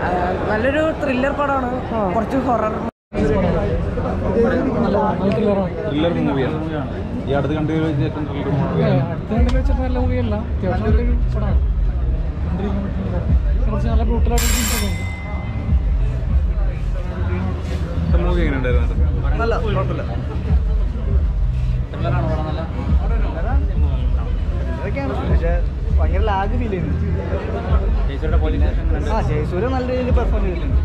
ആ, നല്ലൊരു ത്രില്ലർ പടമാണ്. കുറച്ച് ഹൊറർ ത്രില്ലർ മൂവിയാണ് ഈ അടുത്ത് കണ്ടു നല്ല മൂവിയല്ല കുറച്ച് നല്ല ബ്രൂട്ടലായിട്ട് മൂവി എങ്ങനെ ഉണ്ടായിരുന്നു നല്ല കുഴപ്പമില്ല. ഇതൊക്കെയാണ് പക്ഷേ ഭയങ്കര ലാഗ് ഫീൽ ചെയ്യുന്നു ആ ജയസൂര്യ നല്ല രീതിയിൽ പെർഫോം ചെയ്തിട്ടുണ്ട്.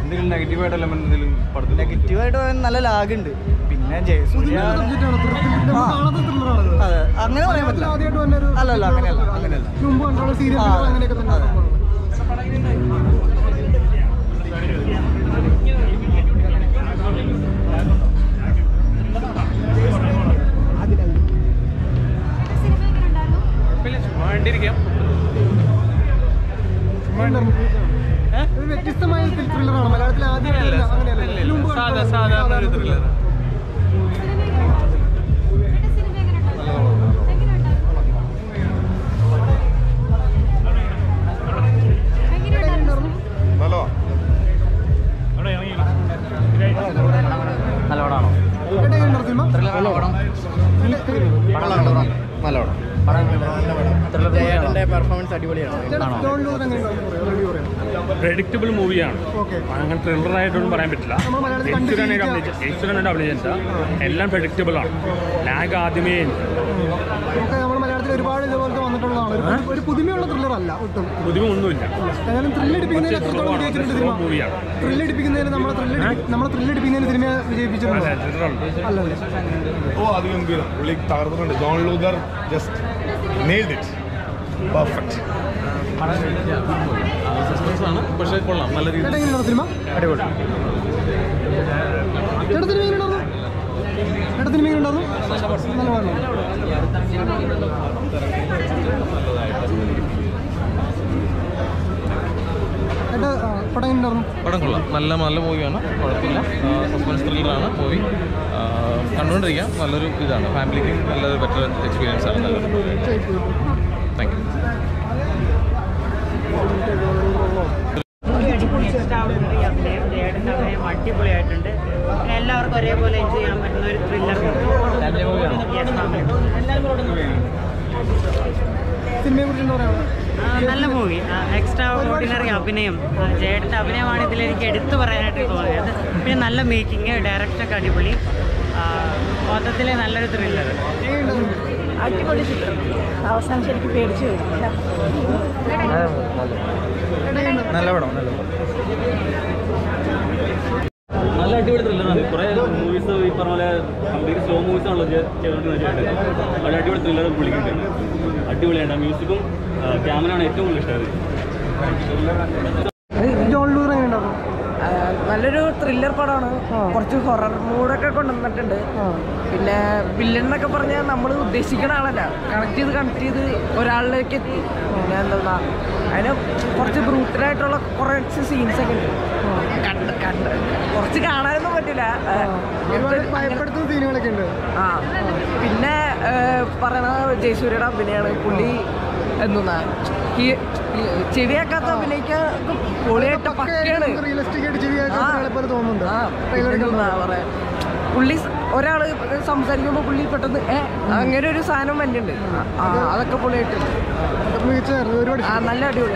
എന്തെങ്കിലും നെഗറ്റീവായിട്ട് എലമെന്റ് എന്തെങ്കിലും പടത്തിൽ നെഗറ്റീവായിട്ട് നല്ല ലാഗ് ഉണ്ട്. പിന്നെ ജയസൂര്യ. അതെ. അങ്ങനെ പറയാൻ പറ്റില്ല. അല്ല അല്ല അങ്ങനെയല്ല അങ്ങനെയല്ല. വ്യത്യസ്തമായ ത്രില്ലറാണ് മലയാളത്തിൽ ആദ്യം സാധാ സാധാരണ ഒരു ത്രില്ലർ നല്ല നല്ല പടം ജയേട്ടന്റെ പെർഫോമൻസ് അടിപൊളിയാണ്. പ്രഡിക്റ്റബിൾ മൂവിയാണ് അങ്ങനെ ത്രില്ലർ ആയിട്ടൊന്നും പറയാൻ പറ്റില്ല. യേശുരനായിട്ട് അഭിനയിച്ച എല്ലാം പ്രഡിക്റ്റബിൾ ആണ്. ലാഗ് ആദ്യമേ ഉണ്ട്. നമ്മുടെ മലയാളത്തിൽ ഒരുപാട് ഇതുപോലത്തെ വന്നിട്ടുള്ളതാണ്. ഒരു- പുതുമയുള്ള ത്രില്ലർ അല്ല ഒട്ടും. പുതുമ ഒന്നുമില്ല ഏതായാലും ത്രില്ലടിപ്പിക്കുന്നതിന് എത്രത്തോളം വിജയിച്ചിട്ടുണ്ട് സിനിമ? മൂവിയാണ് ത്രില്ലടിപ്പിക്കുന്നതിന് നമ്മളെ ത്രില്ലടി നമ്മളെ ത്രില്ലടിപ്പിക്കുന്നതിന് സിനിമ വിജയിപ്പിച്ചിട്ടുണ്ടോ? അതെ ത്രില്ലറുണ്ട് അല്ലല്ലേ? ഓ അത് ഗംഭീരം പുള്ളി തകർന്നിട്ടുണ്ട്. John Luther just nailed it perfect പക്ഷേ കൊള്ളാം. നല്ല രീതിയിൽ. സിനിമ? അടിപൊളി. എങ്ങനെയുണ്ടായിരുന്നു എങ്ങനെയുണ്ടായിരുന്നു നല്ല പടം കൊള്ളാം. നല്ല നല്ല മൂവിയാണ്. കുഴപ്പമില്ല. സസ്പെൻസ് ത്രില്ലറാണ് മൂവി. കണ്ടുകൊണ്ടിരിക്കാം. നല്ലൊരു ഇതാണ്. ഫാമിലിക്ക് നല്ലൊരു ബെറ്റർ എക്സ്പീരിയൻസ് ആണ്. നല്ലൊരു താങ്ക് യു അടിപൊളിയായിട്ടുണ്ട്. എല്ലാവർക്കും ഒരേപോലെ എൻജോയ് ചെയ്യാൻ പറ്റുന്ന ഒരു ത്രില്ലർ സിനിമയെ കുറിച്ച് എന്താ പറയാ നല്ല മൂവി എക്സ്ട്രാ ഓർഡിനറി അഭിനയം. ആ, അഭിനയമാണ് ഇതിൽ എനിക്ക് എടുത്തു പറയാനായിട്ട് തോന്നിയത്. പിന്നെ നല്ല മേക്കിങ് ഡയറക്ടറൊക്കെ അടിപൊളി. മൊത്തത്തിൽ നല്ലൊരു ത്രില്ലർ അടിപൊളി ചിത്രം. അവസാനം ശരിക്കും പേടിച്ചു നല്ല പടം നല്ല നല്ല അടിപൊളി ത്രില്ലറാണ് കുറേ മൂവീസ് ഈ പറഞ്ഞ പോലെ കംപ്ലീറ്റ് സ്ലോ മൂവീസ് ആണല്ലോ ചെയ്തുകൊണ്ടിരുന്നത് നല്ല അടിപൊളി ത്രില്ലർ പുള്ളിക്കുണ്ട്. അടിപൊളിയാണ്. മ്യൂസിക്കും ക്യാമറയാണ് ഏറ്റവും കൂടുതൽ ഇഷ്ടമായത് ജോൺ ലൂർ എങ്ങനെയുണ്ടായിരുന്നു ആ, നല്ലൊരു ത്രില്ലർ പടമാണ്. കുറച്ച് ഹൊറർ മൂഡൊക്കെ കൊണ്ടുവന്നിട്ടുണ്ട്. പിന്നെ വില്ലൻ എന്നൊക്കെ പറഞ്ഞാൽ നമ്മൾ ഉദ്ദേശിക്കുന്ന ആളല്ല. കണക്ട് ചെയ്ത് കണക്ട് ചെയ്ത് ഒരാളിലേക്ക് എത്തി. പിന്നെ എന്താ അതിന് കുറച്ച് ബ്രൂട്ടലായിട്ടുള്ള കുറച്ച് സീൻസ് ഒക്കെ ഉണ്ട്. കണ്ട് കണ്ട്. കുറച്ച് കാണാനൊന്നും പറ്റില്ല. സീനുകളൊക്കെ ഉണ്ട്. ആ. പിന്നെ പറയണ ജയസൂര്യയുടെ അഭിനയാണ് പുള്ളി ഈ ചെവിയാക്കാത്ത അഭിനയിക്കാൻ പൊളിയായിട്ട് റിയലിസ്റ്റിക് ആയിട്ട്. തോന്നുന്നുണ്ട്. പുള്ളി ഒരാൾ സംസാരിക്കുമ്പോൾ പുള്ളി പെട്ടെന്ന് അങ്ങനെ ഒരു സാധനം വന്നിട്ടുണ്ട്. അതൊക്കെ പുള്ളിയായിട്ട്. നല്ല അടിപൊളി